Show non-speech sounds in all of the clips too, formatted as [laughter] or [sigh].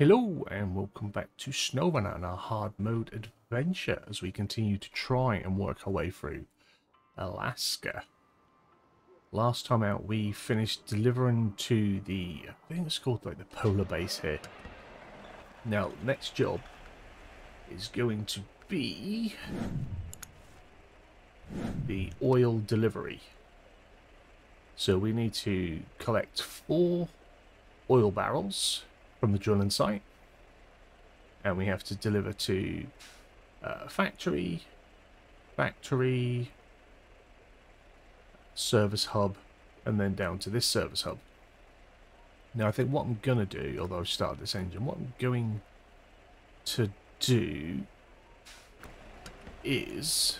Hello and welcome back to SnowRunner and our hard mode adventure as we continue to try and work our way through Alaska. Last time out we finished delivering to the, I think it's called like the polar base here. Now next job is going to be the oil delivery. So we need to collect four oil barrels from the drilling site and we have to deliver to uh, factory, factory, service hub, and then down to this service hub. Now I think what I'm going to do, although I've started this engine, what I'm going to do is...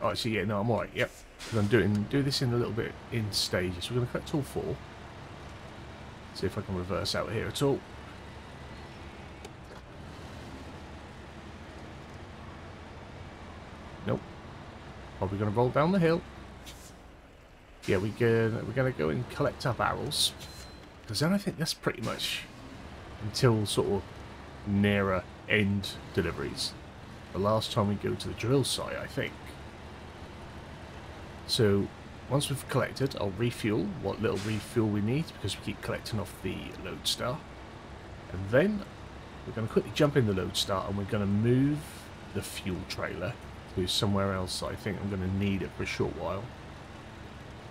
Oh, actually, yeah, no, I'm alright, yep. Because I'm doing do this in a little bit in stages. We're going to collect all four. See if I can reverse out here at all. Nope. Probably going to roll down the hill. Yeah, we we're going to go and collect our barrels. Because then I think that's pretty much until sort of nearer end deliveries. The last time we go to the drill site, I think. So once we've collected, I'll refuel what little refuel we need because we keep collecting off the Loadstar. And then we're going to quickly jump in the Loadstar and we're going to move the fuel trailer to somewhere else. I think I'm going to need it for a short while.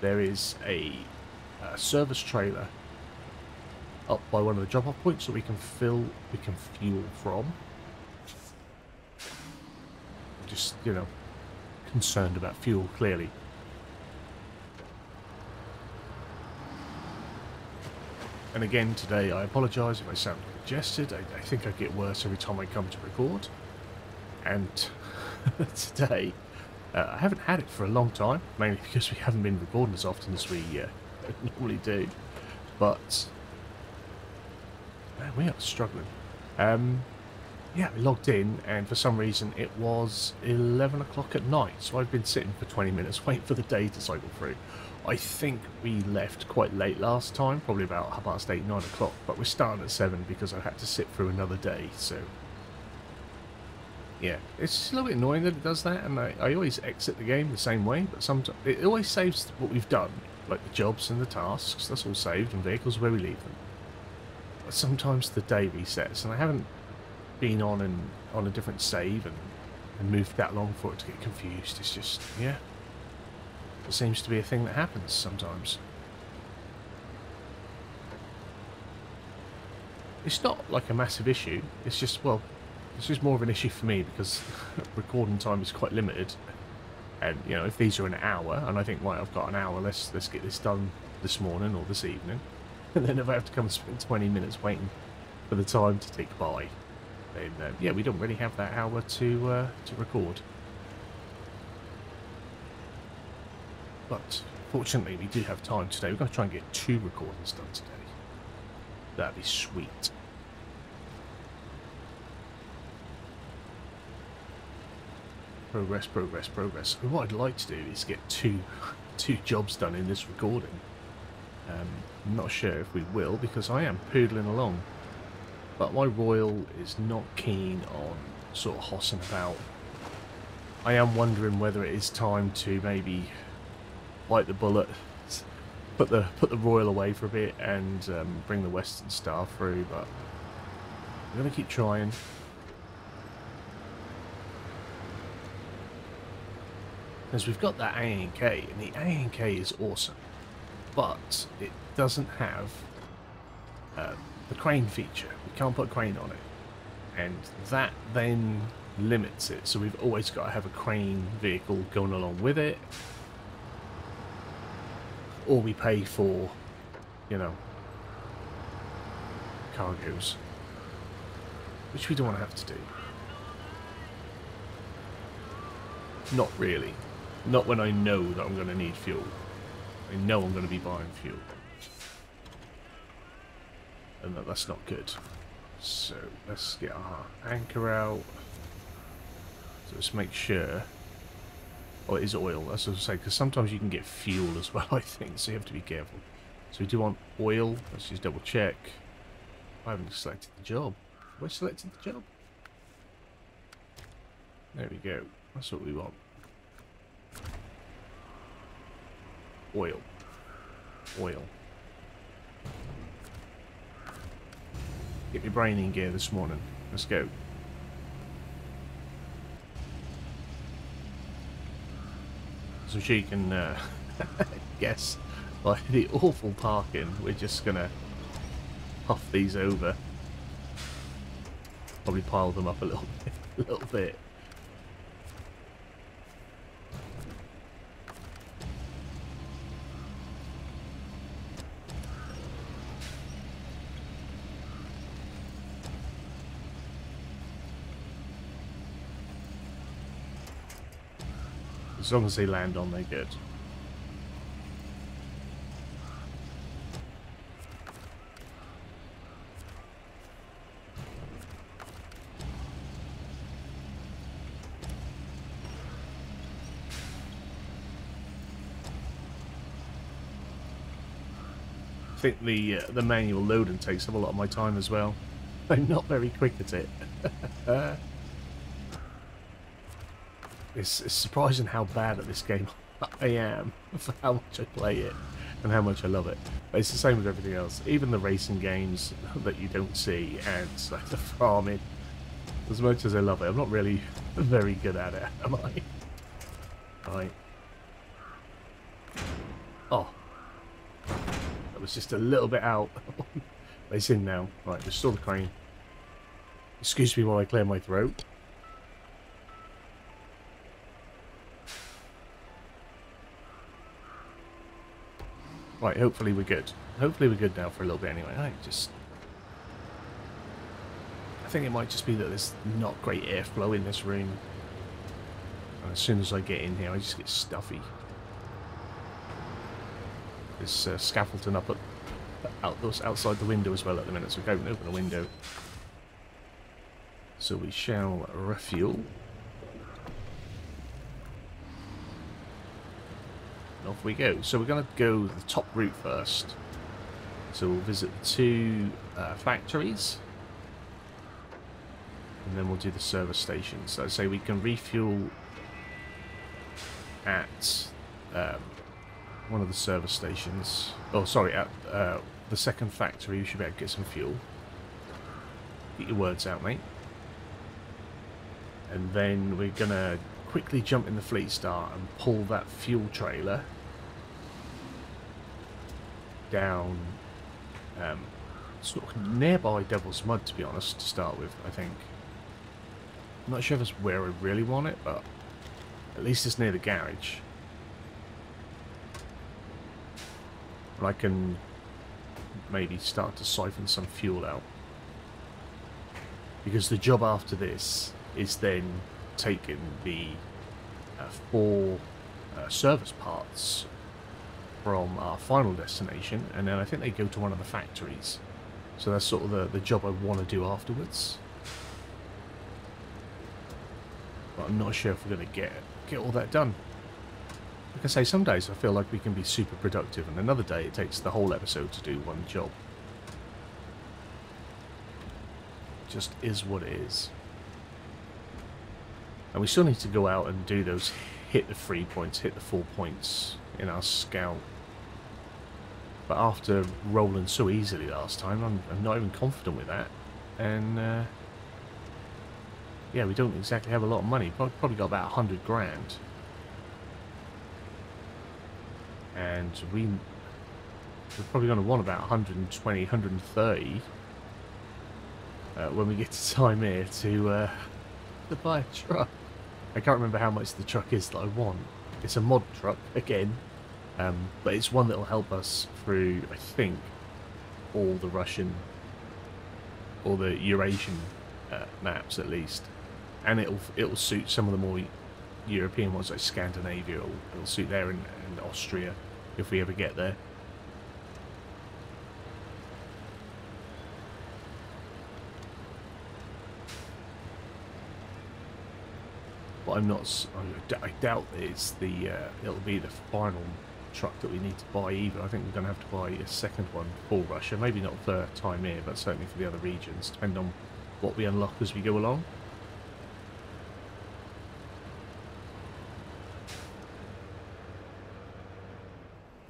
There is a, a service trailer up by one of the drop-off points that we can fill, we can fuel from. Just, you know, concerned about fuel, clearly. And again today, I apologise if I sound congested. I, I, think I get worse every time I come to record. And [laughs] today, uh, I haven't had it for a long time, mainly because we haven't been recording as often as we uh, [laughs] normally do. But, man, we are struggling. Um, yeah, we logged in, and for some reason it was 11 o'clock at night, so I've been sitting for 20 minutes [laughs] waiting for the day to cycle through. I think we left quite late last time, probably about half past 8, 9 o'clock, but we're starting at 7 because I had to sit through another day, so... Yeah, it's just a little bit annoying that it does that, and I, I always exit the game the same way, but sometimes it always saves what we've done, like the jobs and the tasks, that's all saved, and vehicles where we leave them. But sometimes the day resets, and I haven't been on and on a different save and, and moved that long for it to get confused. It's just, yeah, it seems to be a thing that happens sometimes. It's not like a massive issue. It's just, well, it's just more of an issue for me because [laughs] recording time is quite limited. And, you know, if these are an hour, and I think, right, I've got an hour, let's, let's get this done this morning or this evening. [laughs] And then if I have to come and spend 20 minutes waiting for the time to tick by, yeah, we don't really have that hour to, uh, to record. But fortunately, we do have time today. We're going to try and get two recordings done today. That'd be sweet. Progress, progress, progress. what I'd like to do is get two, [laughs] two jobs done in this recording. Um, I'm not sure if we will because I am poodling along. But my Royal is not keen on sort of hossing about. I am wondering whether it is time to maybe bite the bullet, put the put the Royal away for a bit, and um, bring the Western Star through. But I'm gonna keep trying. Because we've got that ANK, and the ANK is awesome, but it doesn't have uh, the crane feature. We can't put a crane on it, and that then limits it. So we've always got to have a crane vehicle going along with it, or we pay for, you know, cargoes, which we don't want to have to do. Not really. Not when I know that I'm going to need fuel. I know I'm going to be buying fuel. And that, that's not good. So let's get our anchor out. So let's make sure Oh, it is oil, that's what I was say, because sometimes you can get fuel as well, [laughs] I think, so you have to be careful. So we do want oil, let's just double check. I haven't selected the job. I selected the job? There we go. That's what we want. Oil. Oil. Get your brain in gear this morning. Let's go. So she can uh, [laughs] guess by the awful parking, we're just gonna puff these over. Probably pile them up a little [laughs] bit, a little bit. As long as they land on, they're good. I think the uh, the manual loading takes up a lot of my time as well. [laughs] I'm not very quick at it. [laughs] it's, it's surprising how bad at this game [laughs] I am [laughs] for how much I play it and how much I love it. But it's the same with everything else. Even the racing games [laughs] that you don't see and like the farming. As much as I love it, I'm not really very good at it, am I? Right. Oh, that was just a little bit out. it's in now. Right, restore the crane. Excuse me while I clear my throat. Right, hopefully we're good. Hopefully we're good now for a little bit anyway. I just... I think it might just be that there's not great airflow in this room. And as soon as I get in here, I just get stuffy. There's uh, scaffolding up at, out, outside the window as well at the minute, so go and open the window. So we shall refuel. Off we go. So we're going to go the top route first. So we'll visit the two uh, factories. And then we'll do the service stations. So I say we can refuel at um, one of the service stations. Oh, sorry, at uh, the second factory. You should be able to get some fuel. Get your words out, mate. And then we're going to quickly jump in the Fleetstar and pull that fuel trailer down um, sort of nearby Devil's Mud, to be honest, to start with, I think. I'm not sure if it's where I really want it, but at least it's near the garage. I can maybe start to siphon some fuel out. Because the job after this is then taking the uh, four uh, service parts from our final destination, and then I think they go to one of the factories. So that's sort of the, the job I want to do afterwards. But I'm not sure if we're going to get get all that done. Like I say, some days I feel like we can be super productive, and another day it takes the whole episode to do one job. Just is what it is. And we still need to go out and do those hit the three points, hit the four points in our scout. But after rolling so easily last time, I'm, I'm not even confident with that. And, uh, yeah, we don't exactly have a lot of money. Probably got about 100 grand. And we, we're probably going to want about 120, 130 uh, when we get to Taymyr to, uh, [laughs] to buy a truck. I can't remember how much the truck is that I want. It's a mod truck, again, um, but it's one that will help us through, I think, all the Russian all the Eurasian uh, maps at least, and it'll it'll suit some of the more European ones like Scandinavia. It'll, it'll suit there and, and Austria if we ever get there. but I'm not. I doubt it's the. Uh, it'll be the final truck that we need to buy either. I think we're going to have to buy a second one for Russia. Maybe not for Taymyr but certainly for the other regions, depending on what we unlock as we go along.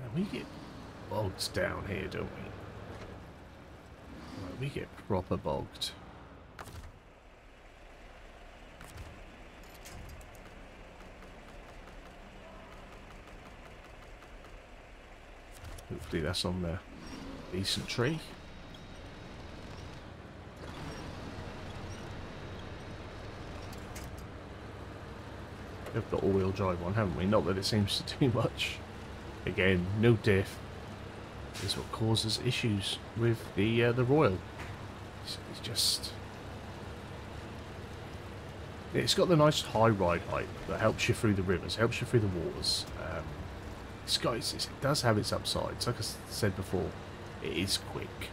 And we get bogged down here, don't we? Right, we get proper bogged. Hopefully that's on the decent tree. We've got all-wheel drive one, haven't we? Not that it seems to do much. Again, no diff is what causes issues with the uh, the Royal. It's, it's just... It's got the nice high ride height that helps you through the rivers, helps you through the waters. It's, it does have its upsides. Like I said before, it is quick.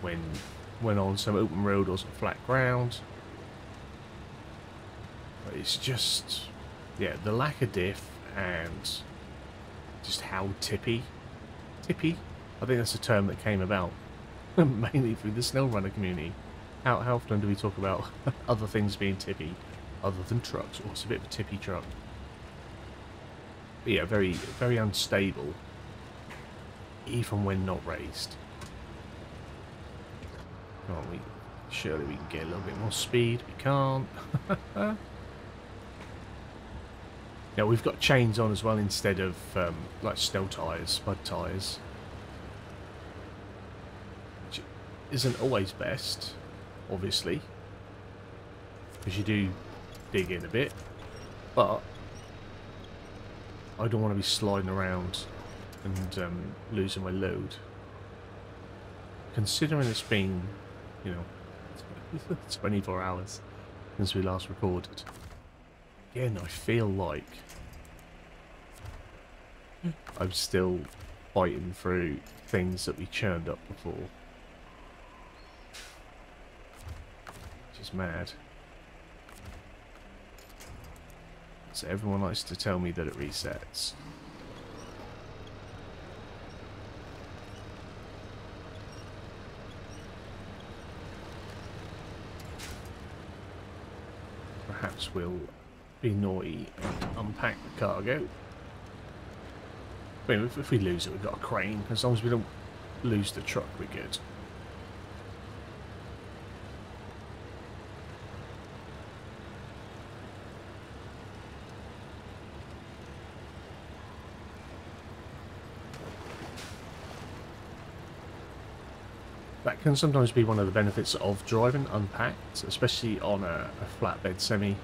When when on some open road or some flat ground. But it's just, yeah, the lack of diff and just how tippy tippy. I think that's a term that came about [laughs] mainly through the SnowRunner community. How, how often do we talk about [laughs] other things being tippy other than trucks? Oh, it's a bit of a tippy truck. Yeah, very, very unstable, even when not raised. We? Surely we can get a little bit more speed. We can't. [laughs] Now we've got chains on as well instead of um, like snow tyres, mud tyres. Which isn't always best, obviously. Because you do dig in a bit. But I don't want to be sliding around and um, losing my load. Considering it's been, you know, [laughs] 24 hours since we last recorded. Again, I feel like I'm still fighting through things that we churned up before. Which is mad. So everyone likes to tell me that it resets. Perhaps we'll be naughty and unpack the cargo. I mean, if we lose it, we've got a crane. As long as we don't lose the truck, we're good. Can sometimes be one of the benefits of driving unpacked, especially on a, a flatbed semi,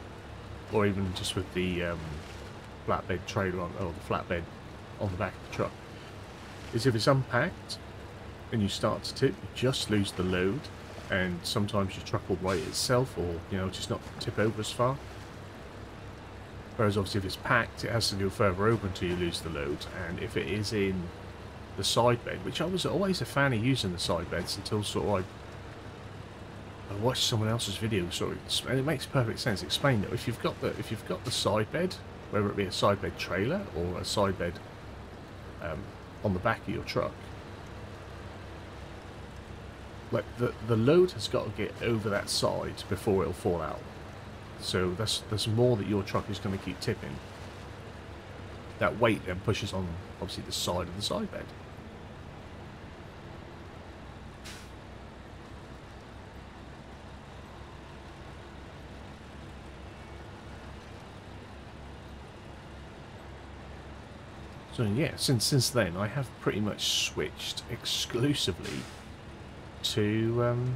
or even just with the um, flatbed trailer on, or the flatbed on the back of the truck is if it's unpacked and you start to tip, you just lose the load and sometimes your truck will right itself or, you know, just not tip over as far. Whereas obviously if it's packed, it has to go further over until you lose the load. And if it is in the side bed, which I was always a fan of using the side beds until sort of I, I watched someone else's video, sort of, and it makes perfect sense. Explain that if you've got the if you've got the side bed, whether it be a side bed trailer or a side bed um, on the back of your truck. Like the the load has got to get over that side before it'll fall out. So there's there's more that your truck is going to keep tipping. That weight then pushes on obviously the side of the side bed. So yeah, since since then I have pretty much switched exclusively to um,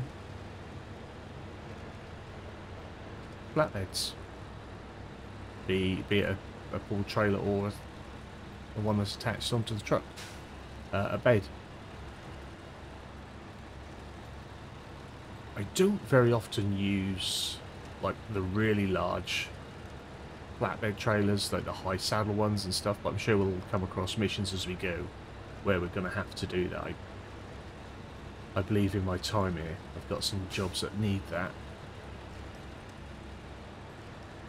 flatbeds. Be be it a, a pull trailer or a, one that's attached onto the truck, uh, a bed. I don't very often use like the really large flatbed trailers, like the high saddle ones and stuff, but I'm sure we'll come across missions as we go where we're going to have to do that. I, I believe in my time here, I've got some jobs that need that.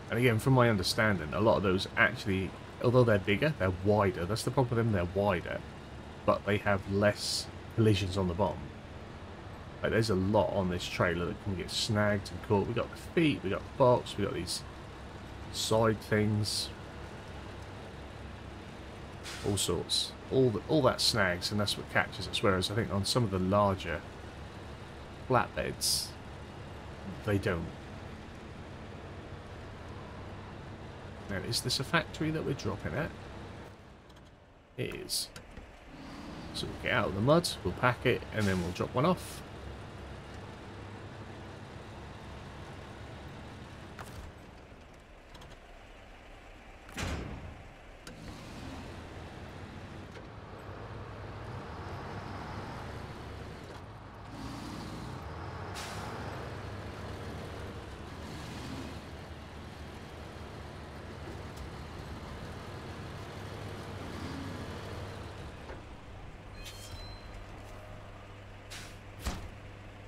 And again, from my understanding, a lot of those actually although they're bigger, they're wider. That's the problem with them, they're wider. But they have less collisions on the bottom. Like, there's a lot on this trailer that can get snagged and caught. we got the feet, we got the box, we got these side things. All sorts. All, the, all that snags, and that's what catches us. Whereas I think on some of the larger flatbeds, they don't. Now, is this a factory that we're dropping at? It is. So we'll get out of the mud, we'll pack it, and then we'll drop one off.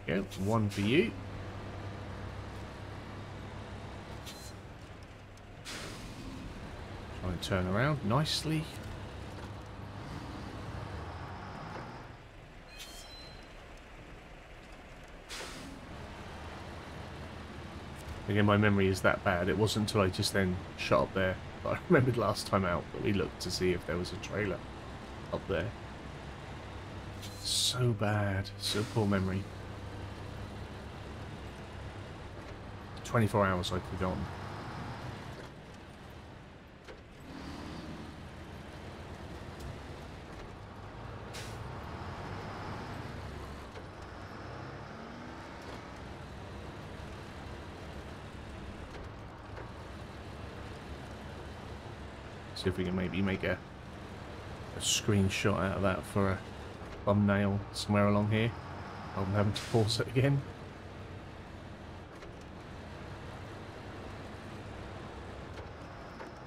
go. One for you. Try and turn around nicely. Again, my memory is that bad. It wasn't until I just then shot up there that [laughs] I remembered last time out that we looked to see if there was a trailer up there. So bad. So poor memory. 24 hours I'd forgotten. See if we can maybe make a, a screenshot out of that for a thumbnail somewhere along here. I'm having to pause it again.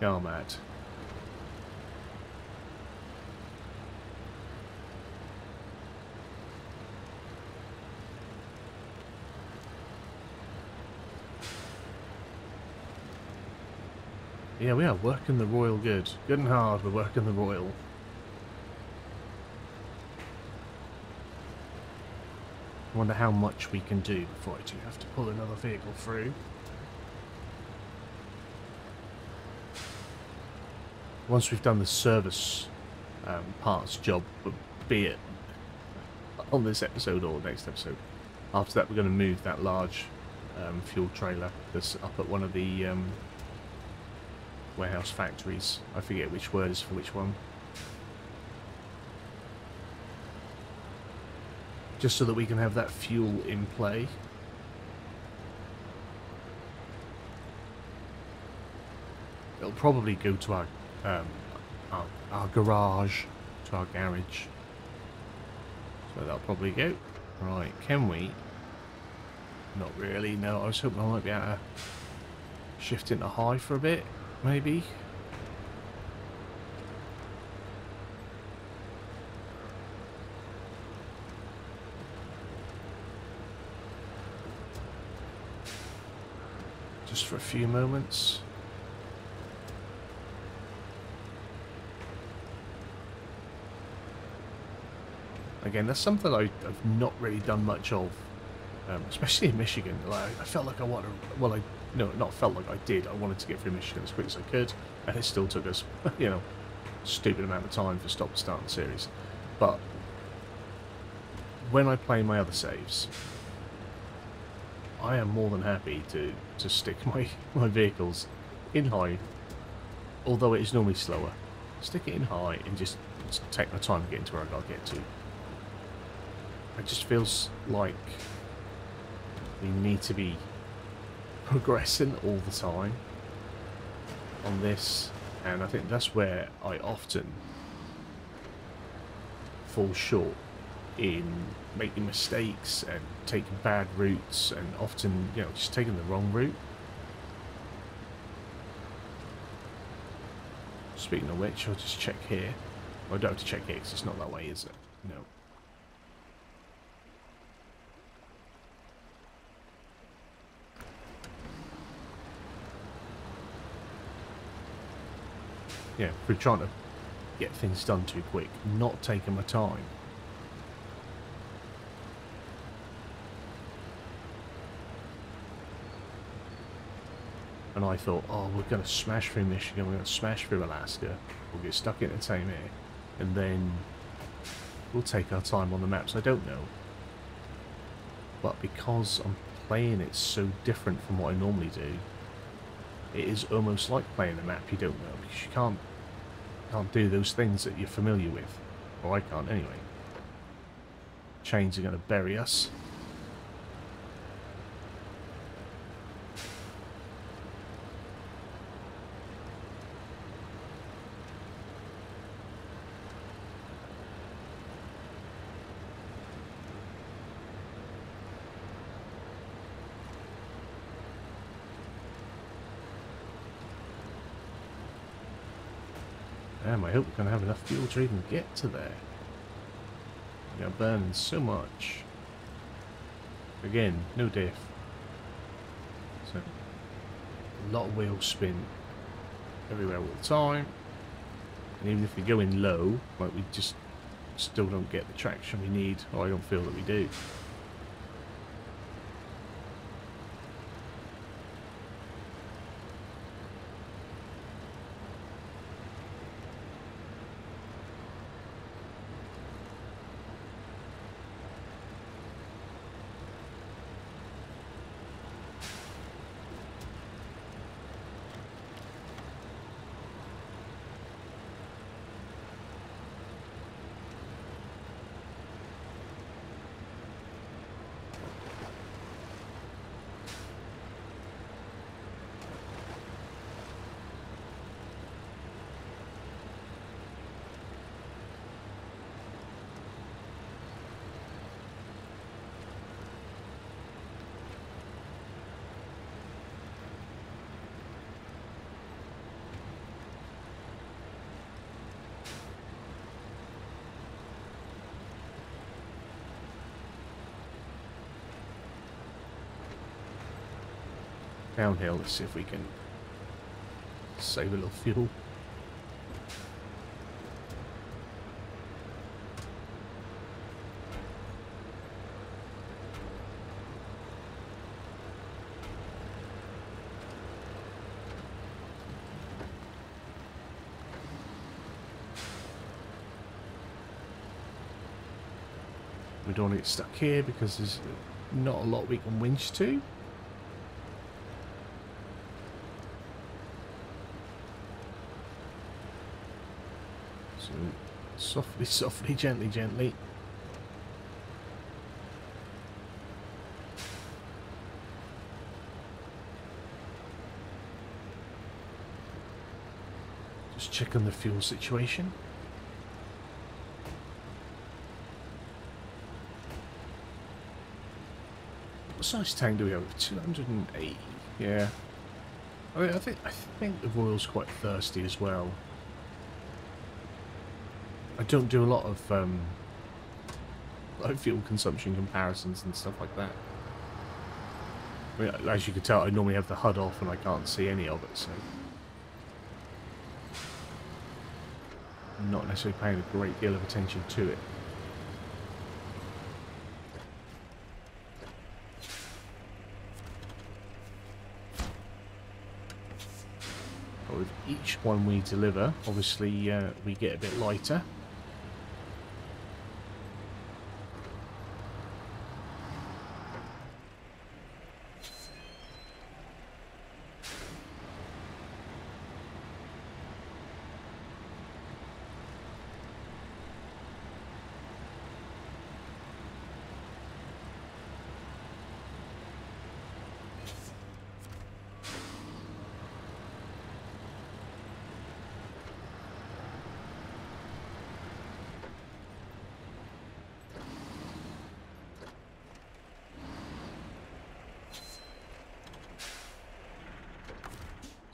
Matt. Yeah, we are working the royal good. Good and hard, we're working the royal. I wonder how much we can do before I do have to pull another vehicle through. Once we've done the service um, parts job, be it on this episode or next episode, after that we're going to move that large um, fuel trailer that's up at one of the um, warehouse factories. I forget which word is for which one. Just so that we can have that fuel in play. It'll probably go to our um, our, our garage to our garage. So that'll probably go. Right, can we? Not really, no. I was hoping I might be able to shift into high for a bit, maybe. Just for a few moments. Again, that's something I, have not really done much of, um, especially in Michigan. Like, I felt like I wanted, well, I no, not felt like I did. I wanted to get through Michigan as quick as I could, and it still took us, [laughs] you know, stupid amount of time for stop start the series. But when I play my other saves, I am more than happy to, to stick [laughs] my, my vehicles in high, although it is normally slower. Stick it in high and just, take my time getting to where I gotta get to. It just feels like we need to be progressing all the time on this and I think that's where I often fall short in making mistakes and taking bad routes and often you know just taking the wrong route. Speaking of which I'll just check here. I don't have to check here because it's not that way is it? No yeah, through trying to get things done too quick, not taking my time. And I thought, oh, we're going to smash through Michigan, we're going to smash through Alaska, we'll get stuck in the same air, and then we'll take our time on the maps. I don't know. But because I'm playing it so different from what I normally do, it is almost like playing a map you don't know, because you can't, can't do those things that you're familiar with. Or I can't anyway. Chains are going to bury us. Damn, I hope we're going to have enough fuel to even get to there. We're burning so much. Again, no diff. So, a lot of wheel spin everywhere all the time. And even if we go in low, like we just still don't get the traction we need, or I don't feel that we do. Downhill. Let's see if we can save a little fuel. We don't want to get stuck here because there's not a lot we can winch to. Softly, softly, gently, gently. Just check on the fuel situation. What size tank do we have? 280. Yeah. I, mean, I think I think the Royal's quite thirsty as well. I don't do a lot of um, fuel consumption comparisons and stuff like that. I mean, as you can tell, I normally have the HUD off and I can't see any of it, so... I'm not necessarily paying a great deal of attention to it. But with each one we deliver, obviously uh, we get a bit lighter.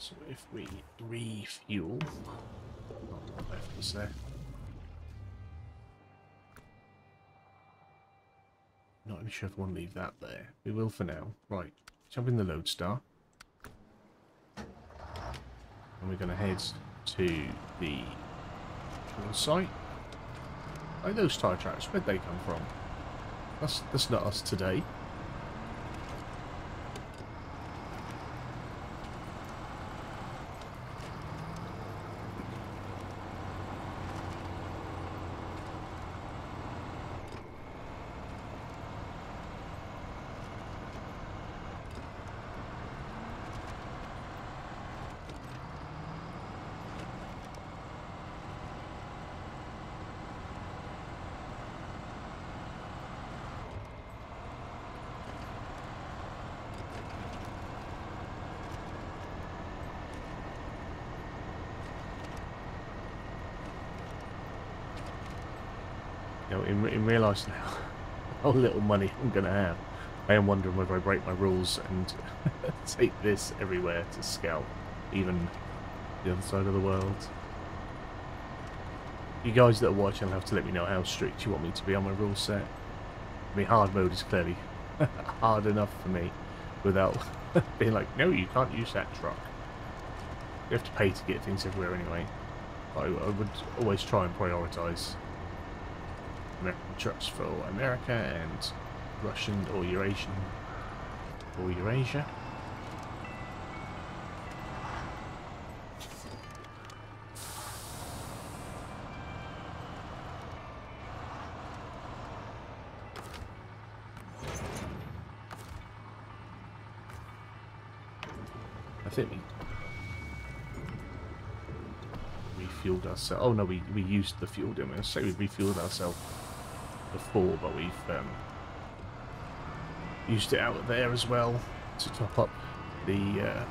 So if we refuel, what left there? Not even sure if I want to leave that there. We will for now. Right, jump in the Loadstar. And we're going to head to the site. Like those tire tracks, where'd they come from? That's that's not us today. you know, realising how, [laughs] how little money I'm going to have, I am wondering whether I break my rules and [laughs] take this everywhere to scout, even the other side of the world. You guys that are watching will have to let me know how strict you want me to be on my rule set. I mean, hard mode is clearly [laughs] hard enough for me without being like, no, you can't use that truck. You have to pay to get things everywhere anyway. I, I would always try and prioritise American trucks for America and Russian or Eurasian or Eurasia. I think we refueled ourselves. Oh no, we, we used the fuel, didn't we? Say we refueled ourselves before, but we've um, used it out there as well to top up the uh,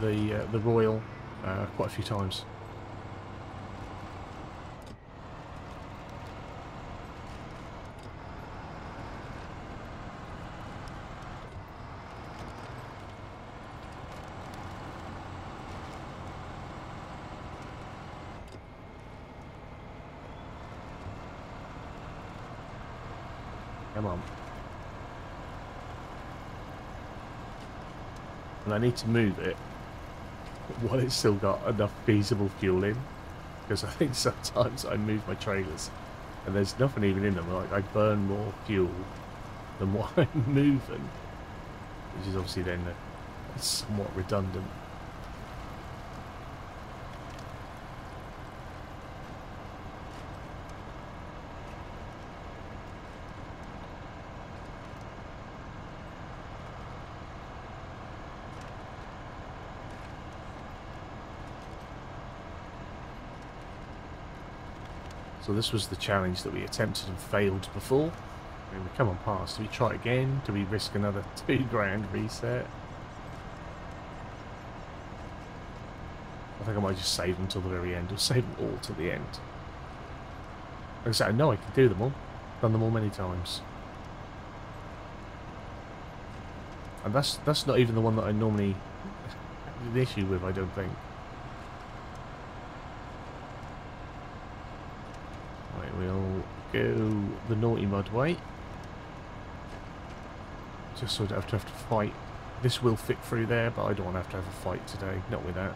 the uh, the Royal uh, quite a few times. Come on. And I need to move it while it's still got enough feasible fuel in. Because I think [laughs] sometimes I move my trailers and there's nothing even in them. Like I burn more fuel than [laughs] what I'm moving. Which is obviously then somewhat redundant. So this was the challenge that we attempted and failed before. I mean, we come on past. Do we try again? Do we risk another [laughs] two grand reset? I think I might just save them till the very end, or save them all till the end. Like I said, I know I can do them all. Done them all many times. And that's that's not even the one that I normally [laughs] the issue with, I don't think. we'll go the naughty mud way. Just so I don't have to have to fight. This will fit through there, but I don't want to have to have a fight today. Not with that.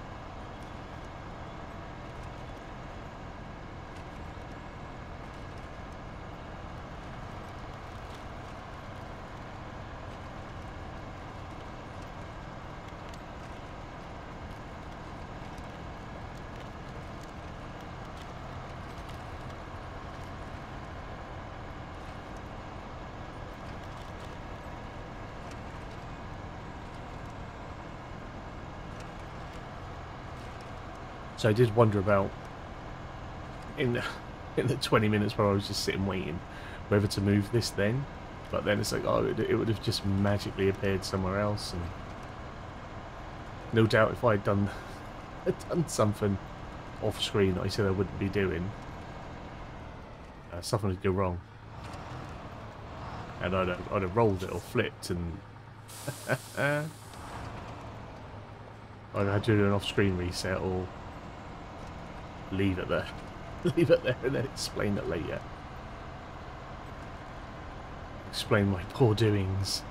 So I did wonder about in the, [laughs] in the 20 minutes where I was just sitting waiting whether to move this then. But then it's like, oh, it, it would have just magically appeared somewhere else. And no doubt if I had done, [laughs] had done something off screen that I said I wouldn't be doing, uh, something would go wrong. And I'd have, I'd have rolled it or flipped and... [laughs] I'd have to do an off-screen reset or leave it there. [laughs] leave it there and then explain it later. Explain my poor doings.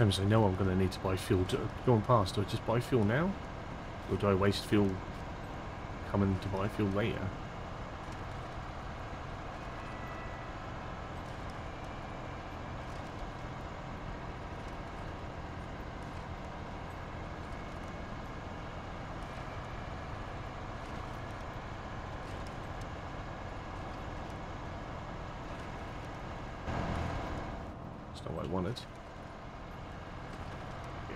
As I know I'm going to need to buy fuel. Going past, do I just buy fuel now? Or do I waste fuel coming to buy fuel later? That's not what I wanted. Go.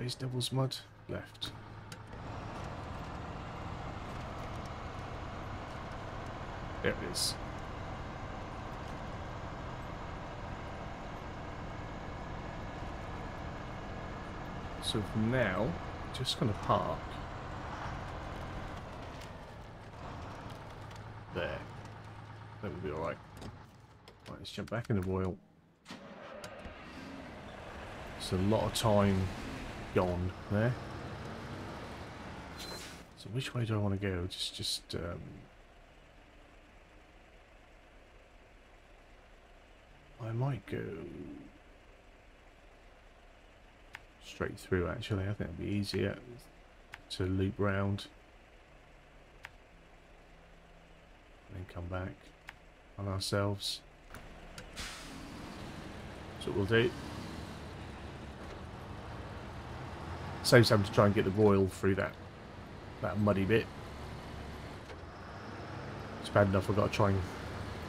Is Devil's Mud? Left. There it is. So from now, just gonna park. There. That will be alright. Right, let's jump back in the Royal. It's a lot of time gone there. So which way do I want to go? Just, just, um... I might go straight through actually. I think it'd be easier to loop round and then come back on ourselves. That's what we'll do. Saves having to try and get the royal through that that muddy bit. It's bad enough I've got to try and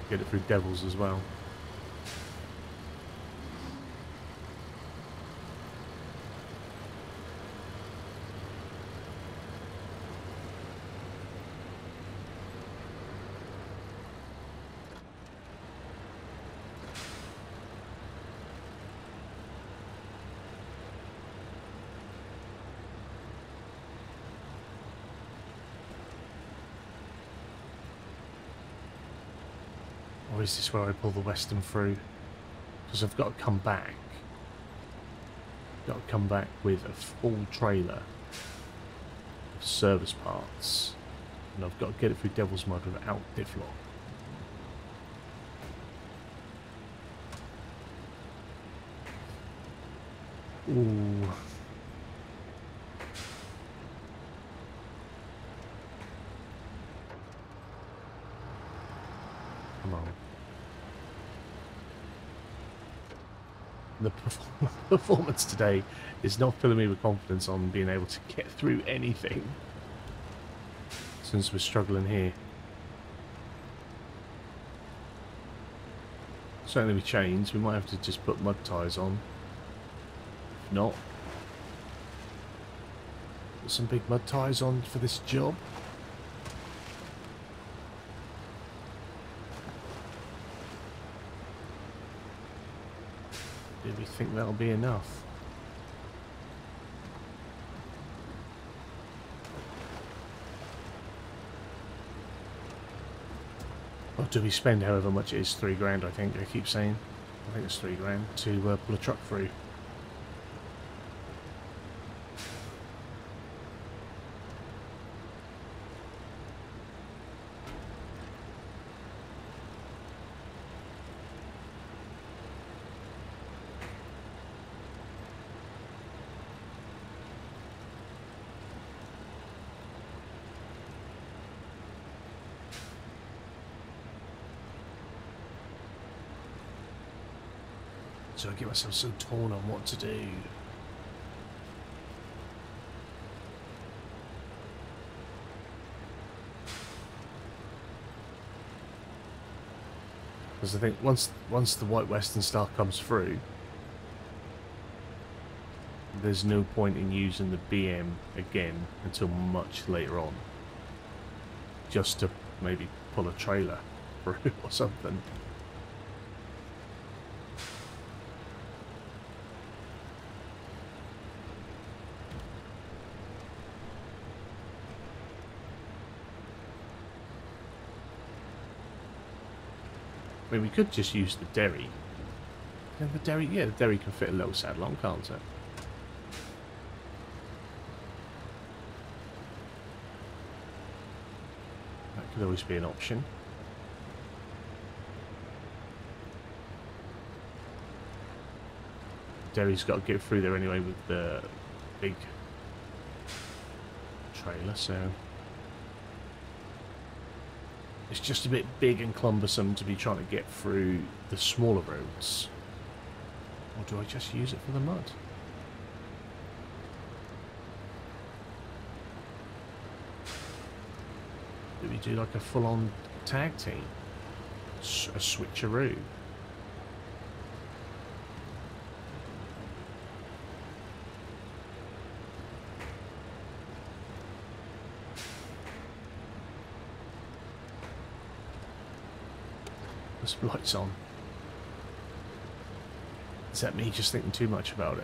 get it through devils as well. Is this where I pull the western through? Because I've got to come back. Got to come back with a full trailer of service parts. And I've got to get it through Devil's Mud without Difflock. Ooh. Come on. The [laughs] performance today is not filling me with confidence on being able to get through anything. Since we're struggling here. Certainly with chains, we might have to just put mud tyres on. If not, put some big mud tyres on for this job. We think that'll be enough? Or do we spend however much it is? Three grand, I think. I keep saying. I think it's three grand to uh, pull a truck through. So I get myself so torn on what to do. Because I think once once the White Western Star comes through, there's no point in using the BM again until much later on. Just to maybe pull a trailer through [laughs] or something. I mean, we could just use the Derry. And the Derry, yeah, the Derry can fit a little saddle on, can't it? That could always be an option. Derry's got to get through there anyway with the big trailer, so... It's just a bit big and cumbersome to be trying to get through the smaller roads. Or do I just use it for the mud? Do we do like a full-on tag team? A switcheroo? The lights on. Is that me just thinking too much about it?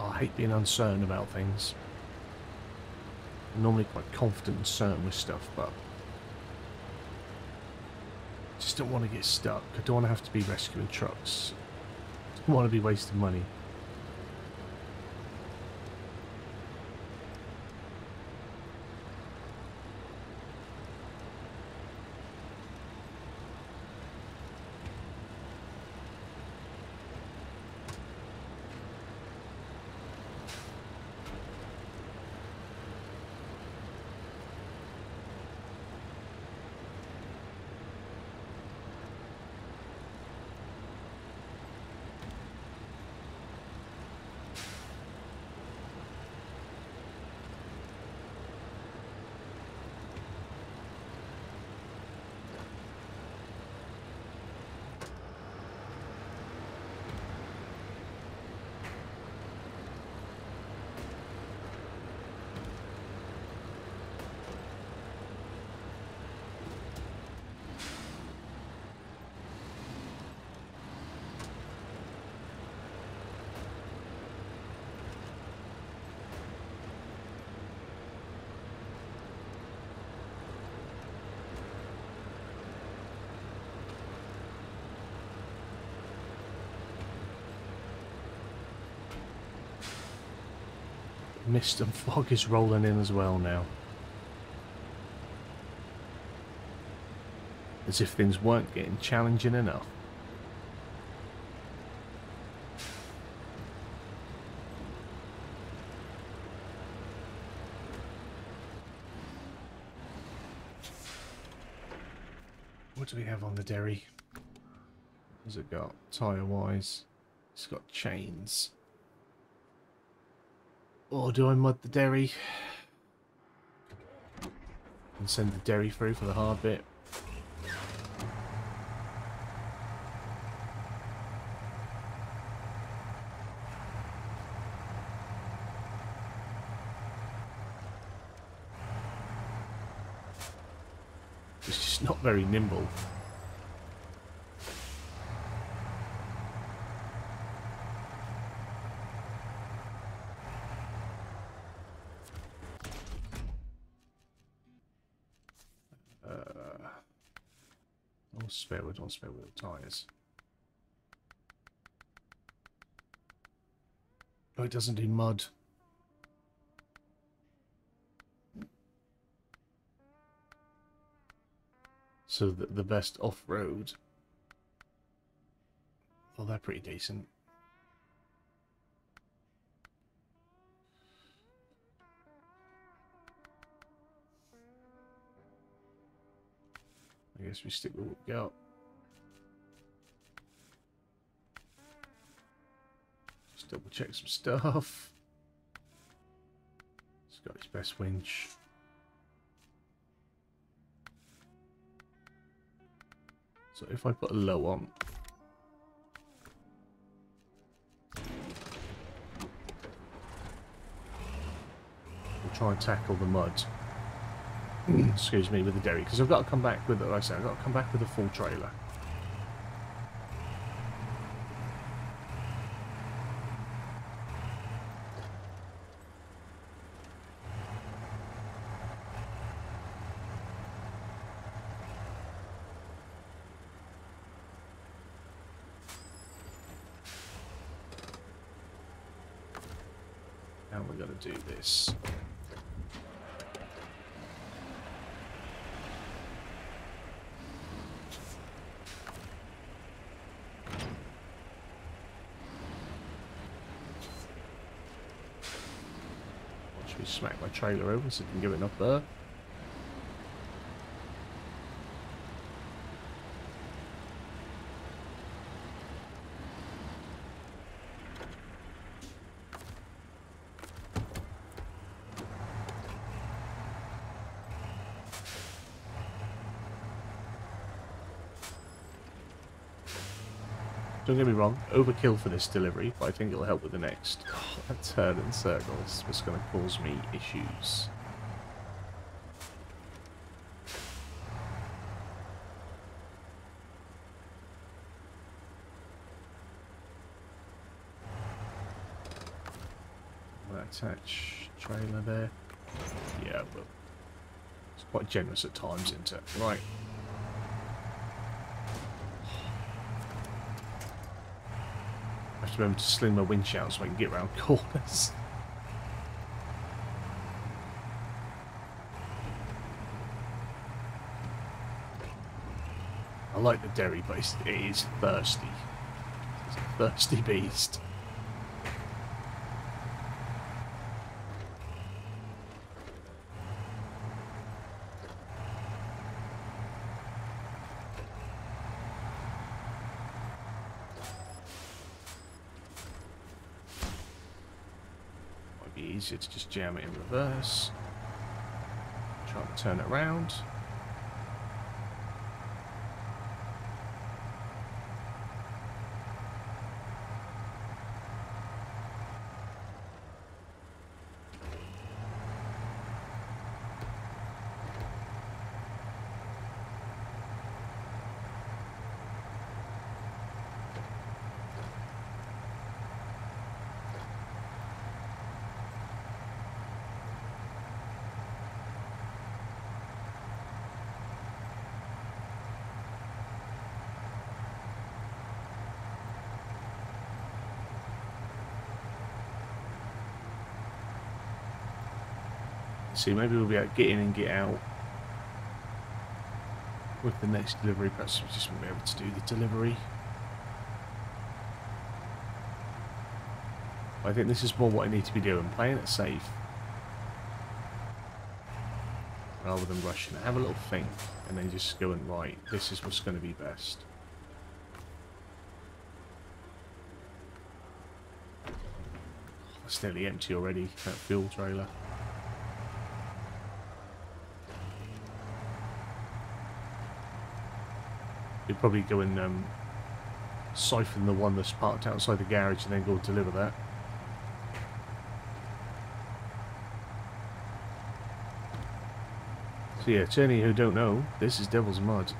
I hate being uncertain about things. I'm normally quite confident and certain with stuff, but I just don't want to get stuck. I don't want to have to be rescuing trucks. Want to be wasting money. Mist and [laughs] fog is rolling in as well now. As if things weren't getting challenging enough. What do we have on the Derry? What's it got? Tyre wise. It's got chains. Or do I mud the Derry? And send the Derry through for the hard bit. It's just not very nimble. Spare wheel, don't spare wheel tyres. Oh, it doesn't do mud. So the, the best off-road. Well, they're pretty decent. I guess we stick with what we got. Just double check some stuff. It's got his best winch. So if I put a low on, try and tackle the mud. Excuse me, with the derry, because I've got to come back with, like I said, I've got to come back with a full trailer. How are going to do this? Watch me smack my trailer over so you can give it enough berth. Don't get me wrong, overkill for this delivery, but I think it'll help with the next. that turn in circles was going to cause me issues. Attach trailer there? Yeah, but it's quite generous at times, isn't it? Right. I have to sling my winch out so I can get around [laughs] corners. I like the Derry, but it is thirsty. It's a thirsty beast. Might be easier to just jam it in reverse. Try to turn it around. See, maybe we'll be able to get in and get out with the next delivery. Perhaps we just won't be able to do the delivery. I think this is more what I need to be doing, playing it safe. Rather than rushing. Have a little think and then just going, right, this is what's going to be best. It's nearly empty already, that fuel trailer. We'd probably go and um, siphon the one that's parked outside the garage and then go deliver that. So yeah, to any who don't know, this is Devil's Mud.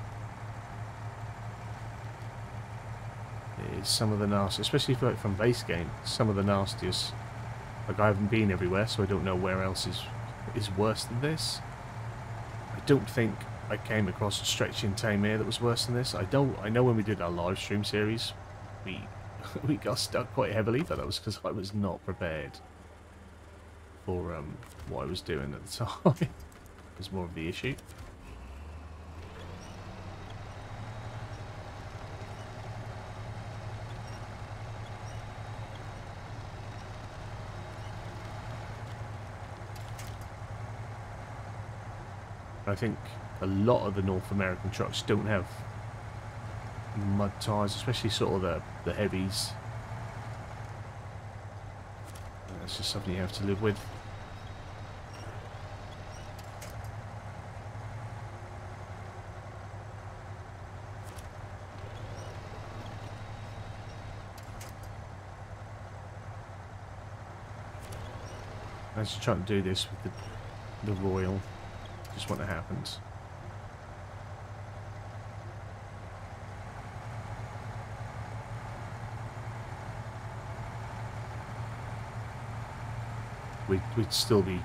It is some of the nastiest, especially for, from base game, some of the nastiest. Like I haven't been everywhere, so I don't know where else is is worse than this. I don't think I came across a stretch in Taymyr that was worse than this. I don't. I know when we did our live stream series, we [laughs] we got stuck quite heavily, but that was because I was not prepared for um, what I was doing at the [laughs] time. it was more of the issue. I think a lot of the North American trucks don't have mud tyres, especially sort of the, the heavies. That's just something you have to live with. I was trying to do this with the, the Royal just when it happens. We'd, we'd still be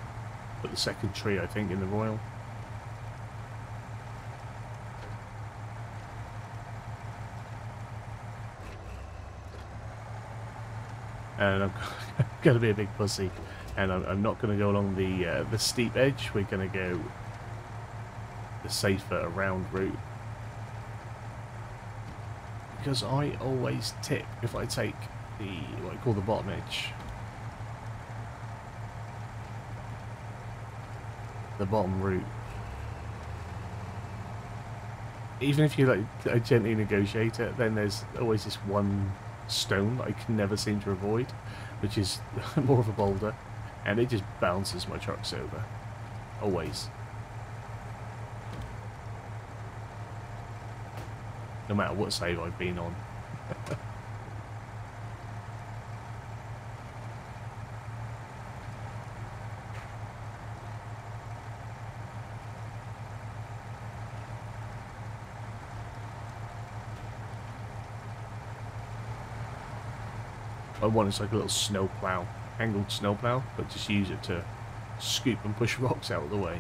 at the second tree, I think, in the Royal. and I'm [laughs] going to be a big pussy, and I'm, I'm not going to go along the uh, the steep edge. We're going to go the safer around route because I always tip if I take the what I call the bottom edge. The bottom route. Even if you like gently negotiate it, then there's always this one stone that I can never seem to avoid, which is [laughs] more of a boulder, and it just bounces my trucks over. Always. No matter what save I've been on. I want is like a little snow plow, angled snow plow, but just use it to scoop and push [laughs] rocks out of the way.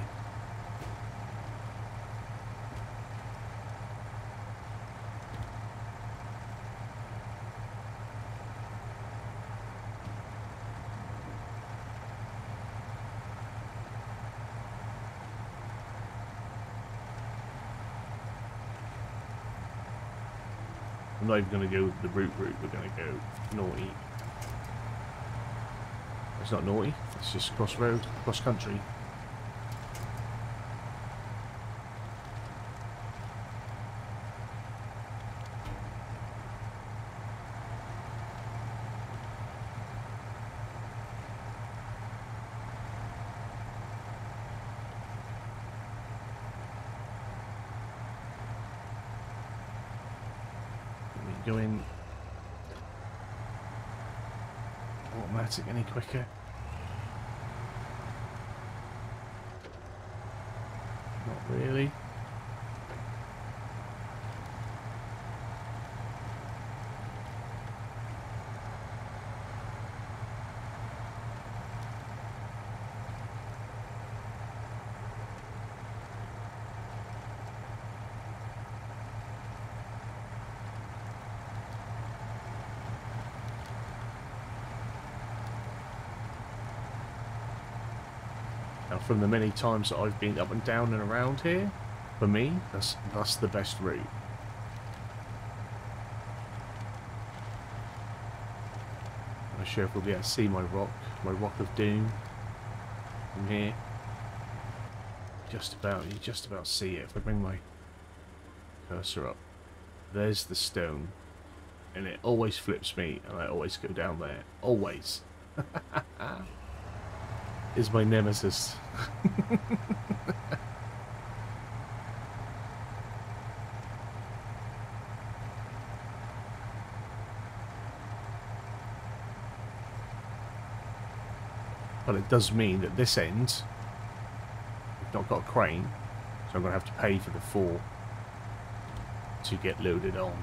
I'm going to go the route route, we're going to go naughty. It's not naughty, it's just cross road, cross country. go in automatic any quicker. Not really. Now, from the many times that I've been up and down and around here, for me, that's that's the best route. I'm not sure if we'll be able to see my rock, my rock of doom from here. Just about, you just about see it. If I bring my cursor up, there's the stone, and it always flips me, and I always go down there. Always. [laughs] is my nemesis. [laughs] but it does mean that this end, I've not got a crane, so I'm going to have to pay for the four to get loaded on.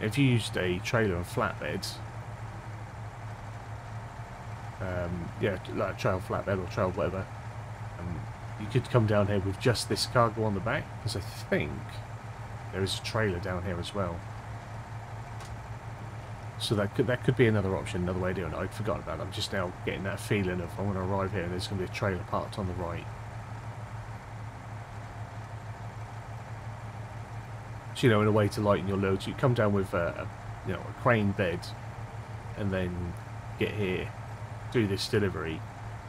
If you used a trailer and flatbed, um, yeah, like a trail flatbed or trail whatever, um, you could come down here with just this cargo on the back, because I think there is a trailer down here as well. So that could that could be another option, another way of doing it. I'd forgotten about it. I'm just now getting that feeling of I'm going to arrive here and there's going to be a trailer parked on the right. You know, in a way to lighten your loads. You come down with a, a, you know, a crane bed, and then get here, do this delivery,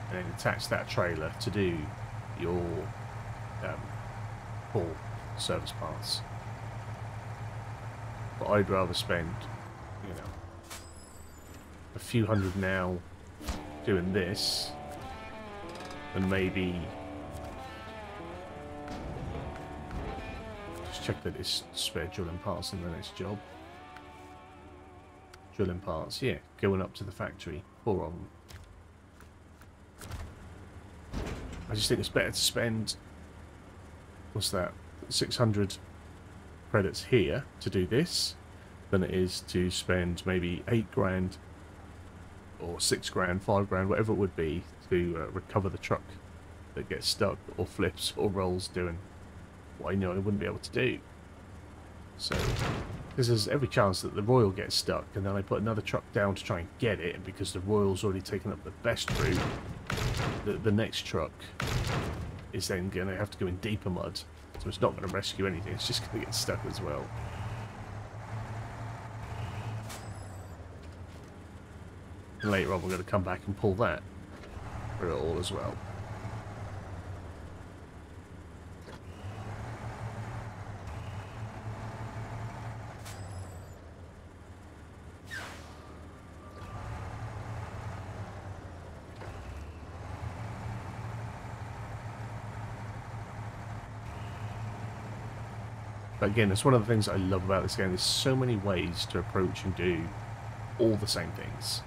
and then attach that trailer to do your um, haul service parts. But I'd rather spend, you know, a few hundred now doing this than maybe check that it's spare drilling parts in the next job. drilling parts. Yeah, going up to the factory. Four of them. I just think it's better to spend, what's that, 600 credits here to do this than it is to spend maybe 8 grand or 6 grand, 5 grand, whatever it would be to uh, recover the truck that gets stuck or flips or rolls doing what I know I wouldn't be able to do. So, because there's every chance that the Royal gets stuck and then I put another truck down to try and get it and because the Royal's already taken up the best route, the, the next truck is then going to have to go in deeper mud. So it's not going to rescue anything, it's just going to get stuck as well. And later on we're going to come back and pull that for it all as well. But again, it's one of the things I love about this game. There's so many ways to approach and do all the same things.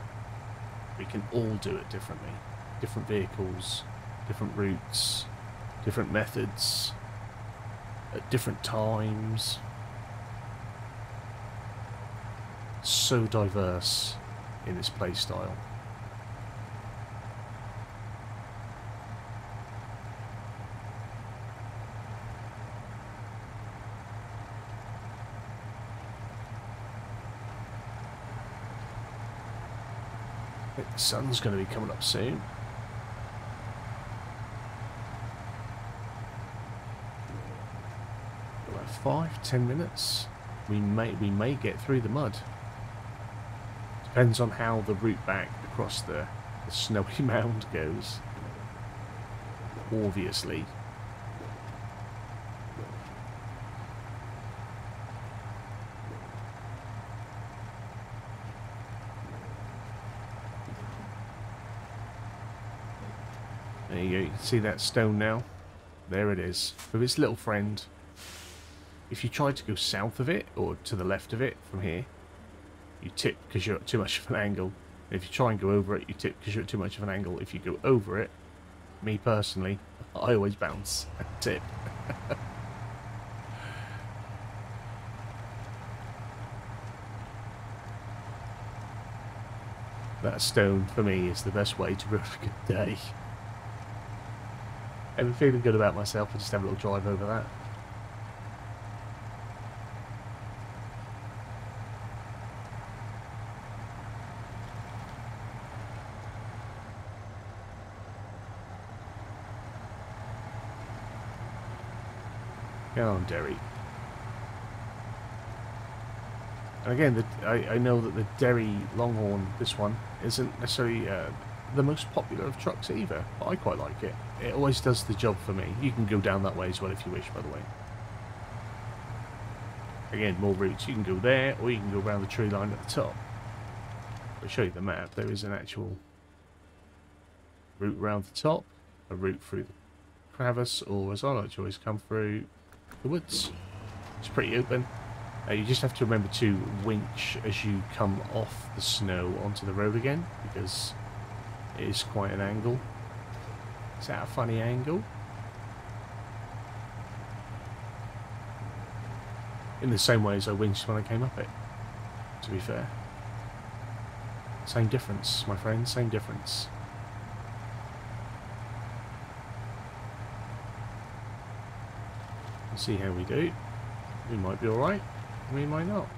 We can all do it differently. Different vehicles, different routes, different methods, at different times. So diverse in its playstyle. The sun's going to be coming up soon. About five, ten minutes. We may we may get through the mud. Depends on how the route back across the, the snowy [laughs] mound goes. Obviously. See that stone now. There it is, with its little friend. If you try to go south of it, or to the left of it from here, you tip because you're at too much of an angle. If you try and go over it, you tip because you're at too much of an angle. If you go over it, me personally, I always bounce and tip. [laughs] that stone, for me, is the best way to ruin a good day. I'm feeling good about myself. I'll just have a little drive over that. Go on, Derry. And again, the, I, I know that the Derry Longhorn, this one, isn't necessarily uh, the most popular of trucks either, but I quite like it. It always does the job for me. You can go down that way as well if you wish, by the way. Again, more routes. You can go there, or you can go around the tree line at the top. I'll show you the map. There is an actual route around the top, a route through the crevice, or as I like to always come through the woods. It's pretty open. Uh, you just have to remember to winch as you come off the snow onto the road again, because it is quite an angle. Is that a funny angle? In the same way as I winched when I came up it, to be fair. Same difference, my friend, same difference. Let's see how we do. We might be alright, we might not.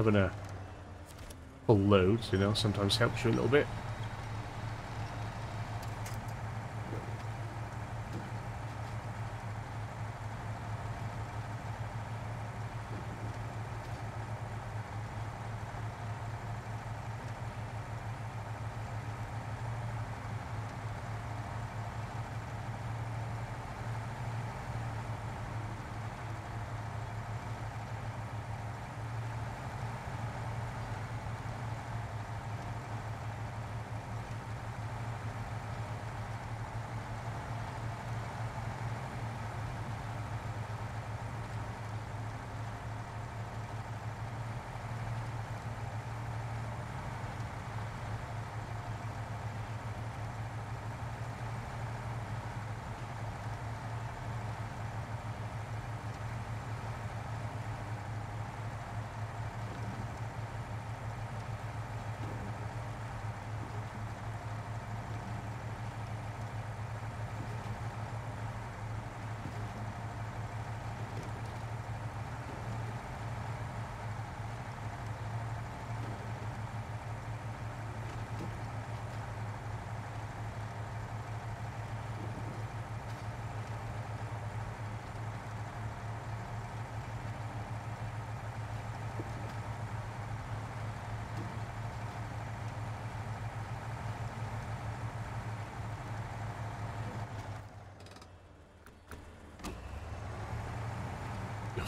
Having a full load, you know, sometimes helps you a little bit.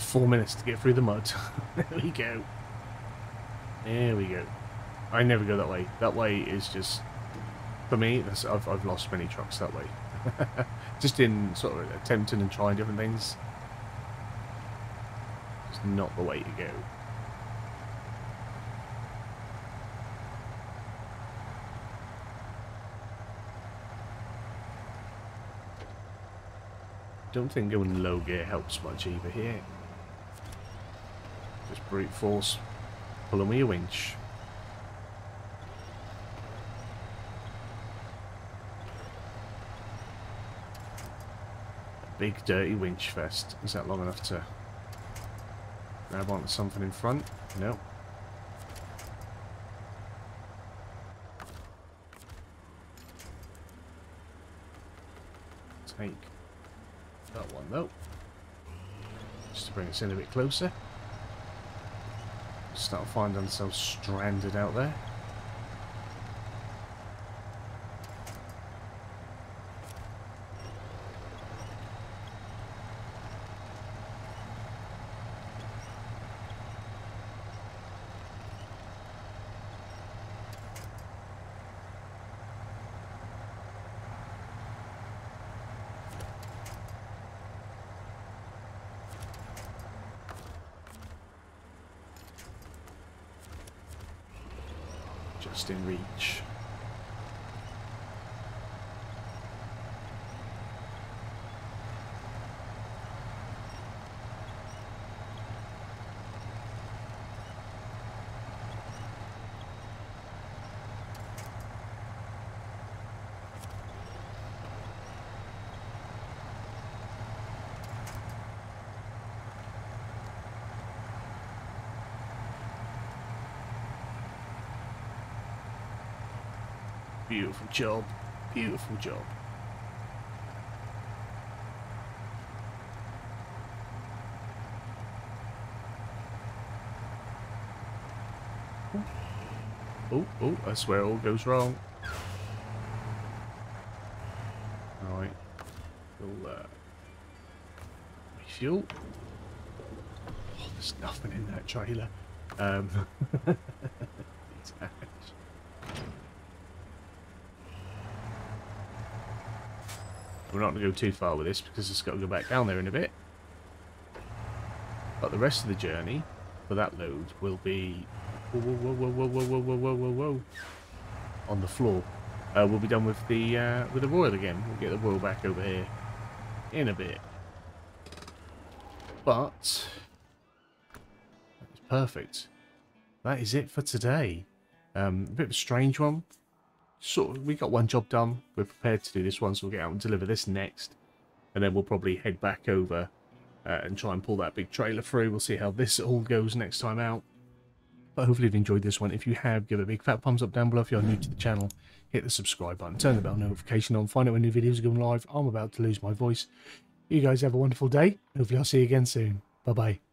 Four minutes to get through the mud. [laughs] there we go. There we go. I never go that way. That way is just, for me, I've, I've lost many trucks that way. [laughs] just in sort of attempting and trying different things. It's not the way to go. Don't think going low gear helps much either here. Just brute force Pull pulling with your winch. Big dirty winch fest. Is that long enough to grab onto something in front? No. Take that one though. Just to bring us in a bit closer that'll find themselves stranded out there. interesting read. Beautiful job. Beautiful job. Oh, oh, where it all goes wrong. Alright. We'll, uh, refuel. Oh, there's nothing in that trailer. Um, [laughs] We're not going to go too far with this because it's got to go back down there in a bit. But the rest of the journey for that load will be whoa, whoa, whoa, whoa, whoa, whoa, whoa, whoa, whoa, whoa, on the floor. Uh, we'll be done with the uh, with the Royal again. We'll get the Royal back over here in a bit. But that's perfect. That is it for today. Um, a bit of a strange one sort of, we got one job done. We're prepared to do this one, so we'll get out and deliver this next. And then we'll probably head back over uh, and try and pull that big trailer through. We'll see how this all goes next time out. But hopefully you've enjoyed this one. If you have, give a big fat thumbs up down below if you're new to the channel. Hit the subscribe button, turn the bell notification on, find out when new videos are going live. I'm about to lose my voice. You guys have a wonderful day. Hopefully I'll see you again soon. Bye-bye.